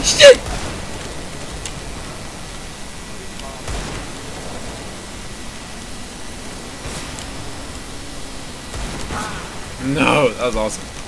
Shit! No, that was awesome.